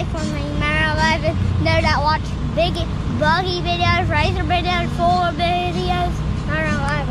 like for my Mara Live there that watch big buggy videos, razor videos, Four videos, Mara Live.